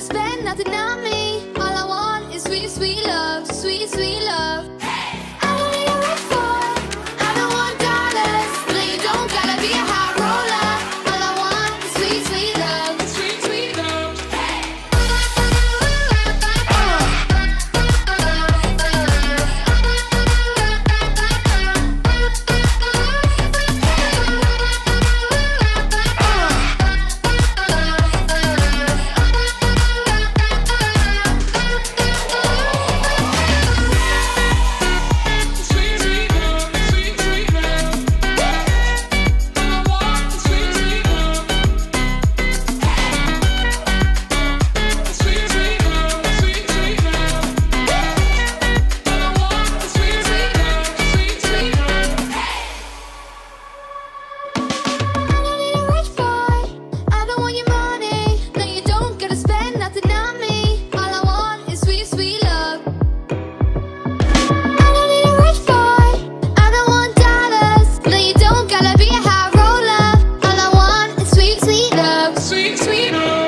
spend nothing on me. All I want is sweet, sweet love, sweet, sweet love. Gotta be a high roller. All I want is sweet, sweet love. Sweet, sweet love.